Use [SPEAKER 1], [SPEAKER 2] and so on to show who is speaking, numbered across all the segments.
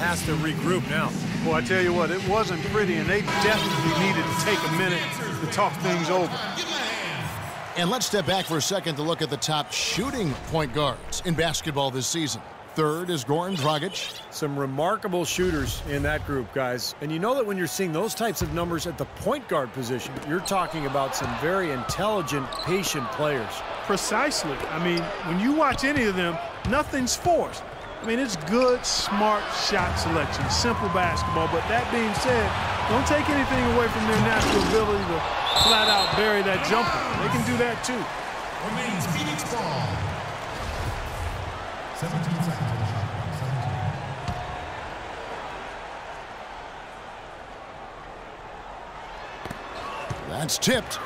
[SPEAKER 1] has to regroup now.
[SPEAKER 2] Well, I tell you what, it wasn't pretty, and they definitely needed to take a minute to talk things over.
[SPEAKER 3] And let's step back for a second to look at the top shooting point guards in basketball this season. Third is Goran Dragic.
[SPEAKER 1] Some remarkable shooters in that group, guys. And you know that when you're seeing those types of numbers at the point guard position, you're talking about some very intelligent, patient players.
[SPEAKER 2] Precisely. I mean, when you watch any of them, nothing's forced. I mean, it's good, smart shot selection, simple basketball. But that being said, don't take anything away from their natural ability to flat out bury that jumper. They can do that too. Remains Phoenix ball. 17 seconds on the shot.
[SPEAKER 3] That's tipped.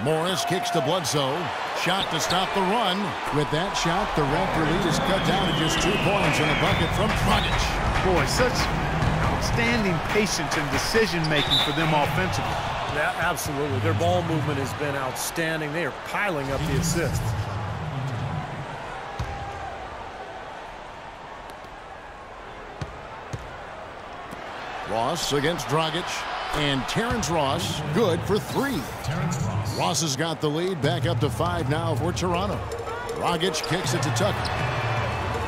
[SPEAKER 3] Morris kicks to Bledsoe. Shot to stop the run. With that shot, the Raptor lead is cut down to just two points in the bucket from Dragic.
[SPEAKER 2] Boy, such outstanding patience and decision-making for them offensively.
[SPEAKER 1] Yeah, absolutely. Their ball movement has been outstanding. They are piling up the assists.
[SPEAKER 3] Ross against Dragic. And Terrence Ross, good for three. Ross. Ross has got the lead back up to five now for Toronto. Dragic kicks it to Tucker.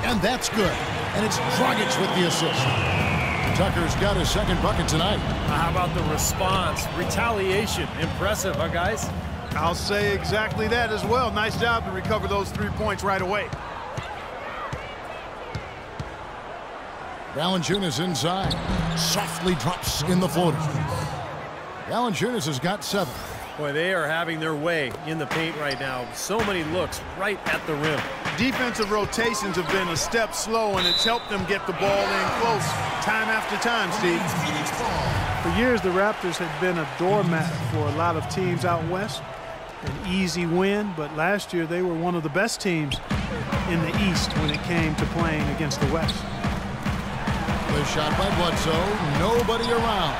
[SPEAKER 3] And that's good. And it's Dragic with the assist. Tucker's got his second bucket tonight.
[SPEAKER 1] How about the response? Retaliation. Impressive, huh, guys?
[SPEAKER 2] I'll say exactly that as well. Nice job to recover those three points right away.
[SPEAKER 3] Valanciunas inside. Softly drops in the floater. Valanciunas has got seven.
[SPEAKER 1] Boy, they are having their way in the paint right now. So many looks right at the rim.
[SPEAKER 2] Defensive rotations have been a step slow, and it's helped them get the ball in close time after time, Steve. For years, the Raptors had been a doormat for a lot of teams out west. An easy win, but last year they were one of the best teams in the East when it came to playing against the West.
[SPEAKER 3] The shot by Bledsoe. Nobody around.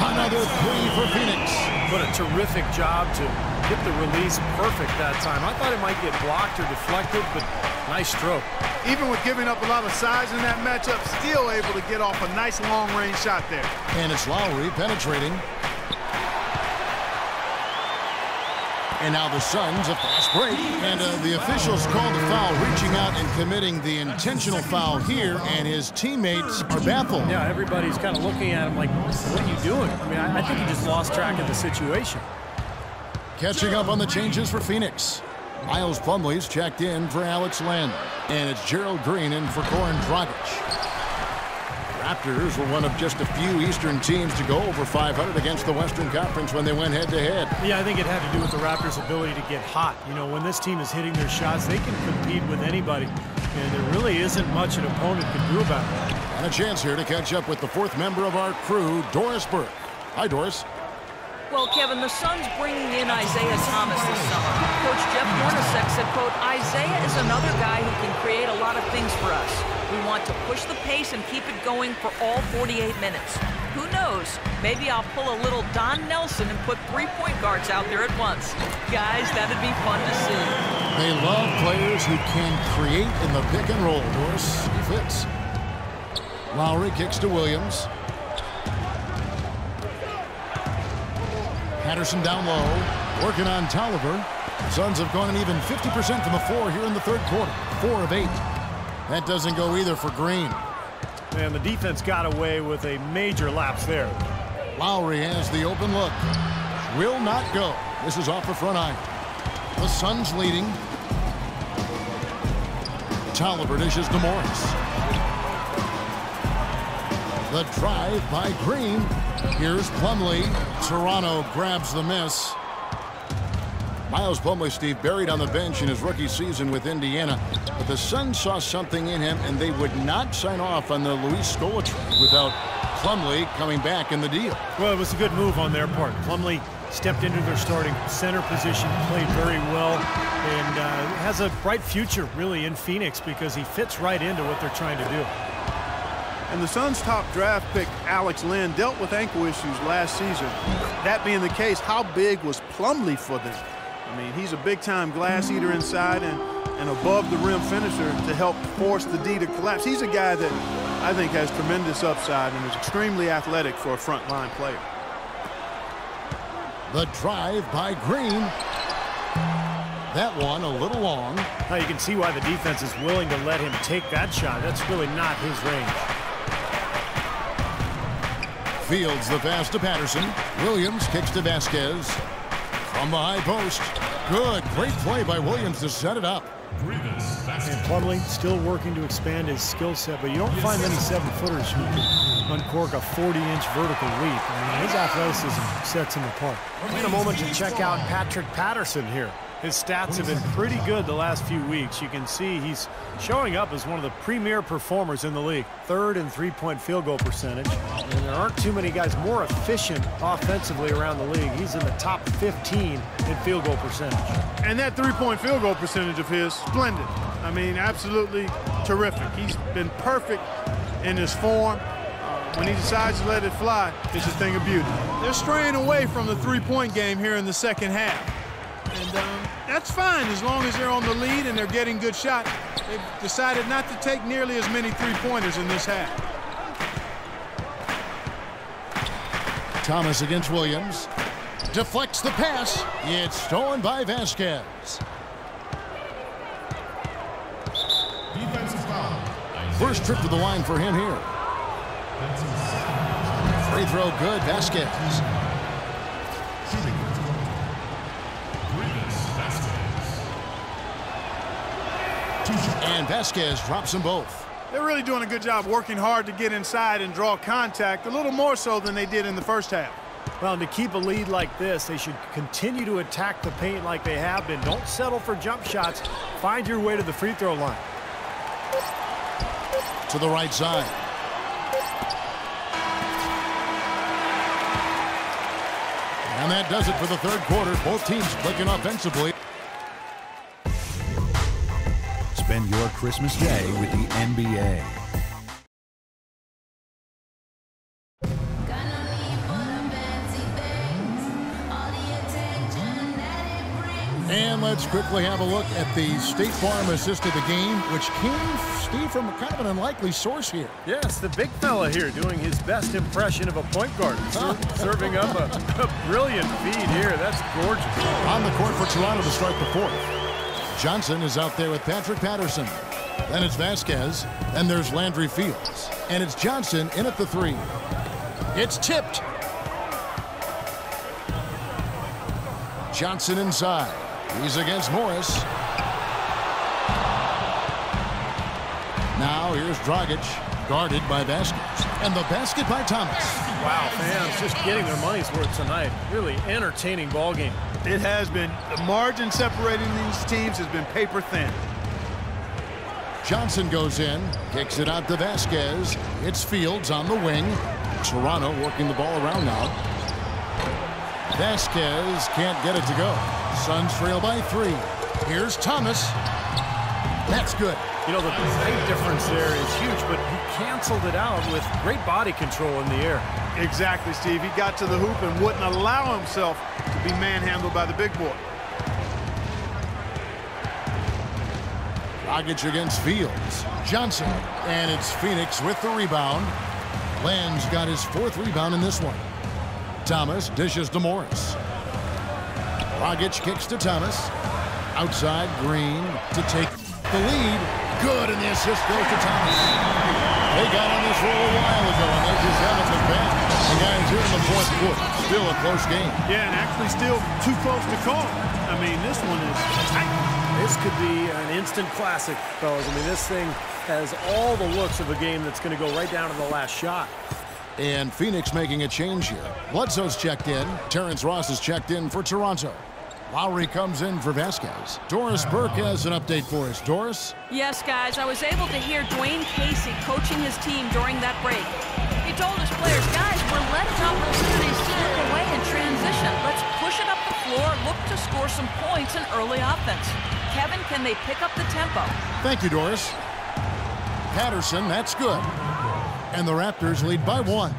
[SPEAKER 3] Another three for Phoenix.
[SPEAKER 1] What a terrific job to get the release perfect that time. I thought it might get blocked or deflected, but nice stroke.
[SPEAKER 2] Even with giving up a lot of size in that matchup, still able to get off a nice long-range shot there.
[SPEAKER 3] And it's Lowry penetrating. And now the Suns, a fast break. And uh, the officials called the foul, reaching out and committing the intentional foul here, and his teammates are baffled.
[SPEAKER 1] Yeah, everybody's kind of looking at him like, what are you doing? I mean, I, I think he just lost track of the situation.
[SPEAKER 3] Catching up on the changes for Phoenix. Miles Plumlee's checked in for Alex Len. And it's Gerald Green in for Goran Dragic. Raptors were one of just a few Eastern teams to go over 500 against the Western Conference when they went head-to-head.
[SPEAKER 1] -head. Yeah, I think it had to do with the Raptors' ability to get hot. You know, when this team is hitting their shots, they can compete with anybody, and there really isn't much an opponent can do about it.
[SPEAKER 3] And a chance here to catch up with the fourth member of our crew, Doris Burke. Hi, Doris.
[SPEAKER 4] Well, Kevin, the Suns bringing in Isaiah Thomas this summer. Coach Jeff Hornacek said, quote, Isaiah is another guy who can create a lot of things for us. We want to push the pace and keep it going for all 48 minutes. Who knows? Maybe I'll pull a little Don Nelson and put three point guards out there at once. Guys, that'd be fun to see.
[SPEAKER 3] They love players who can create in the pick and roll. Doris fits. Lowry kicks to Williams. Patterson down low, working on Tolliver. Suns have gone an even 50% from the floor here in the third quarter. Four of eight. That doesn't go either for Green.
[SPEAKER 1] And the defense got away with a major lapse there.
[SPEAKER 3] Lowry has the open look. Will not go. This is off the front eye. The Suns leading. Tolliver dishes to Morris. The drive by Green. Here's Plumlee. Toronto grabs the miss. Miles Plumlee, Steve, buried on the bench in his rookie season with Indiana. But the Suns saw something in him, and they would not sign off on the Luis Scola trade without Plumlee coming back in the deal.
[SPEAKER 1] Well, it was a good move on their part. Plumlee stepped into their starting center position, played very well, and uh, has a bright future, really, in Phoenix because he fits right into what they're trying to do.
[SPEAKER 2] And the Suns' top draft pick, Alex Len, dealt with ankle issues last season. That being the case, how big was Plumlee for them? I mean, he's a big-time glass eater inside and an above-the-rim finisher to help force the D to collapse. He's a guy that I think has tremendous upside and is extremely athletic for a frontline player.
[SPEAKER 3] The drive by Green. That one a little long.
[SPEAKER 1] Now you can see why the defense is willing to let him take that shot. That's really not his range.
[SPEAKER 3] Fields the pass to Patterson. Williams kicks to Vasquez. From the high post. Good. Great play by Williams to set it up.
[SPEAKER 1] And Plumlee still working to expand his skill set, but you don't find many seven-footers who can uncork a 40-inch vertical leap. I mean, his athleticism sets him apart. In a moment to check out Patrick Patterson here. His stats have been pretty good the last few weeks. You can see he's showing up as one of the premier performers in the league. Third in three-point field goal percentage. And there aren't too many guys more efficient offensively around the league. He's in the top 15 in field goal percentage.
[SPEAKER 2] And that three-point field goal percentage of his, splendid. I mean, absolutely terrific. He's been perfect in his form. Uh, when he decides to let it fly, it's a thing of beauty. They're straying away from the three-point game here in the second half. And um, that's fine as long as they're on the lead and they're getting good shots. They've decided not to take nearly as many three-pointers in this half.
[SPEAKER 3] Thomas against Williams. Deflects the pass. It's stolen by Vasquez. First trip to the line for him here. Free throw good, Vasquez. And Vasquez drops them both.
[SPEAKER 2] They're really doing a good job working hard to get inside and draw contact, a little more so than they did in the first half.
[SPEAKER 1] Well, to keep a lead like this, they should continue to attack the paint like they have been. Don't settle for jump shots. Find your way to the free throw line.
[SPEAKER 3] To the right side. And that does it for the third quarter. Both teams clicking offensively.
[SPEAKER 5] Spend your Christmas day with the NBA.
[SPEAKER 3] And let's quickly have a look at the State Farm assist of the game, which came, Steve, from kind of an unlikely source here.
[SPEAKER 1] Yes, the big fella here doing his best impression of a point guard. Ser serving up a, a brilliant feed here. That's gorgeous.
[SPEAKER 3] On the court for Toronto to start the fourth. Johnson is out there with Patrick Patterson. Then it's Vasquez. Then there's Landry Fields. And it's Johnson in at the three. It's tipped. Johnson inside. He's against Morris. Now here's Dragic, guarded by Vasquez. And the basket by Thomas.
[SPEAKER 1] Wow, fans just getting their money's worth tonight. Really entertaining ball game.
[SPEAKER 2] It has been. The margin separating these teams has been paper thin.
[SPEAKER 3] Johnson goes in, kicks it out to Vasquez. It's Fields on the wing. Toronto working the ball around now. Vasquez can't get it to go. Suns trail by three. Here's Thomas. That's good.
[SPEAKER 1] You know, the height difference there is huge, but he canceled it out with great body control in the air.
[SPEAKER 2] Exactly, Steve. He got to the hoop and wouldn't allow himself to be manhandled by the big boy.
[SPEAKER 3] Dragic against Fields. Johnson. And it's Phoenix with the rebound. Land's got his fourth rebound in this one. Thomas dishes to Morris. Dragic kicks to Thomas. Outside, Green to take the lead. Good, and the assist goes to Thomas. They got on this roll a while ago, and they just haven't been back. The guys here in the fourth quarter. Still a close game.
[SPEAKER 2] Yeah, and actually still too close to call. I mean, this one is tight.
[SPEAKER 1] This could be an instant classic, fellas. I mean, this thing has all the looks of a game that's going to go right down to the last shot.
[SPEAKER 3] And Phoenix making a change here. Bledsoe's checked in. Terrence Ross is checked in for Toronto. Lowry comes in for Vasquez. Doris Burke has an update for us. Doris?
[SPEAKER 4] Yes, guys, I was able to hear Dwane Casey coaching his team during that break. He told his players, guys, we're letting opportunities slip away in transition. Let's push it up the floor, look to score some points in early offense. Kevin, can they pick up the tempo?
[SPEAKER 3] Thank you, Doris. Patterson, that's good. And the Raptors lead by one.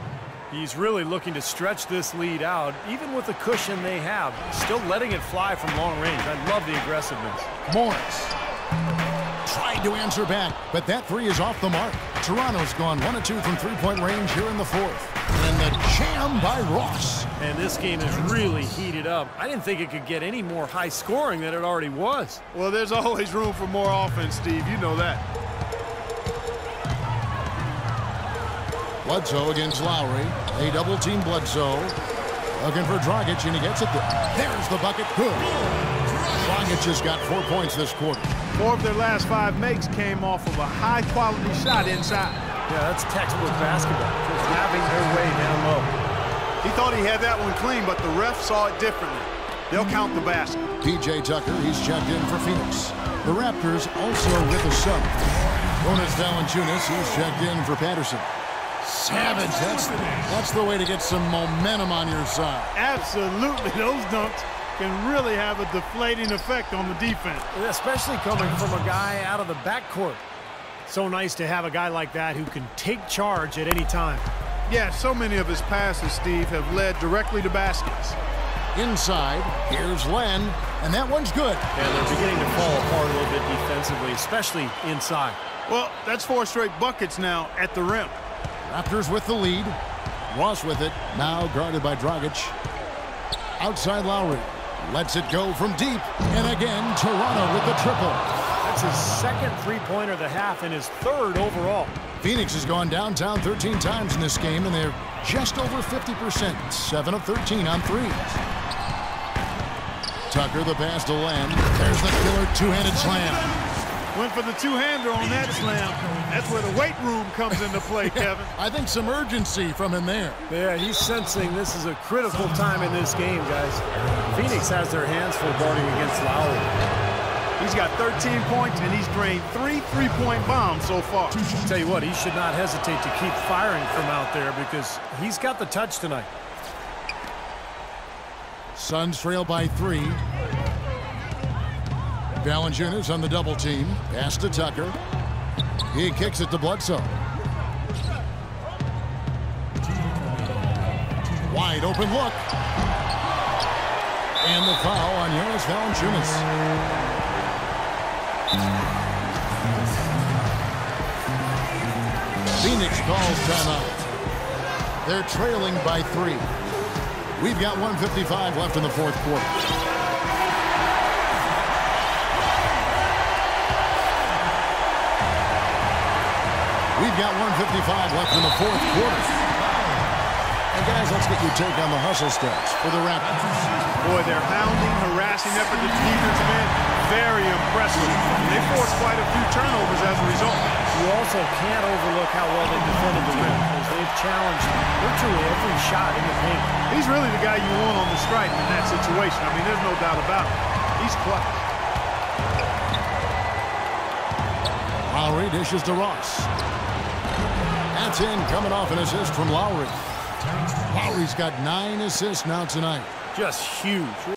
[SPEAKER 1] He's really looking to stretch this lead out, even with the cushion they have. Still letting it fly from long range. I love the aggressiveness.
[SPEAKER 3] Morris tried to answer back, but that three is off the mark. Toronto's gone 1 2 from three-point range here in the fourth. And the jam by Ross.
[SPEAKER 1] And this game is really heated up. I didn't think it could get any more high scoring than it already was.
[SPEAKER 2] Well, there's always room for more offense, Steve. You know that.
[SPEAKER 3] Bledsoe against Lowry. They double team Bledsoe. Looking for Dragic, and he gets it there. There's the bucket. Good. Dragic has got four points this quarter.
[SPEAKER 2] Four of their last five makes came off of a high-quality shot inside.
[SPEAKER 1] Yeah, that's textbook basketball. Just having their way down low.
[SPEAKER 2] He thought he had that one clean, but the ref saw it differently. They'll count the basket.
[SPEAKER 3] PJ Tucker, he's checked in for Phoenix. The Raptors also with a sub. Jonas Valanciunas, he's checked in for Patterson. Savage, that's, that's the way to get some momentum on your side.
[SPEAKER 2] Absolutely. Those dunks can really have a deflating effect on the defense.
[SPEAKER 1] Especially coming from a guy out of the backcourt. So nice to have a guy like that who can take charge at any time.
[SPEAKER 2] Yeah, so many of his passes, Steve, have led directly to baskets.
[SPEAKER 3] Inside, here's Len, and that one's good.
[SPEAKER 1] Yeah, they're beginning to fall apart a little bit defensively, especially inside.
[SPEAKER 2] Well, that's four straight buckets now at the rim.
[SPEAKER 3] Raptors with the lead. Ross with it, now guarded by Dragic. Outside Lowry. Lets it go from deep. And again, Toronto with the triple.
[SPEAKER 1] That's his second three-pointer of the half and his third overall.
[SPEAKER 3] Phoenix has gone downtown 13 times in this game, and they're just over 50%. 7 of 13 on threes. Tucker, the pass to Lamb. There's the killer two-handed slam.
[SPEAKER 2] Went for the two-hander on that slam. That's where the weight room comes into play, Kevin.
[SPEAKER 3] I think some urgency from him there.
[SPEAKER 1] Yeah, he's sensing this is a critical time in this game, guys. Phoenix has their hands full guarding against Lowry.
[SPEAKER 2] He's got 13 points, and he's drained three three-point bombs so far.
[SPEAKER 1] I'll tell you what, he should not hesitate to keep firing from out there because he's got the touch tonight.
[SPEAKER 3] Suns trail by three. Valanciunas on the double team. Pass to Tucker. He kicks it to Bledsoe. Wide open look. And the foul on Jonas Valanciunas. Phoenix calls timeout. They're trailing by three. We've got 155 left in the fourth quarter. We've got 155 left in the fourth quarter. And guys, let's get your take on the hustle stats for the Raptors.
[SPEAKER 2] Boy, they're hounding, harassing effort to defense man. very impressive. They forced quite a few turnovers as a result.
[SPEAKER 1] You also can't overlook how well they defended the rim because they've challenged virtually every shot in the paint.
[SPEAKER 2] He's really the guy you want on the stripe in that situation. I mean, there's no doubt about it. He's clutch.
[SPEAKER 3] Lowry dishes to Ross. That's in, coming off an assist from Lowry. Lowry's got nine assists now tonight.
[SPEAKER 1] Just huge.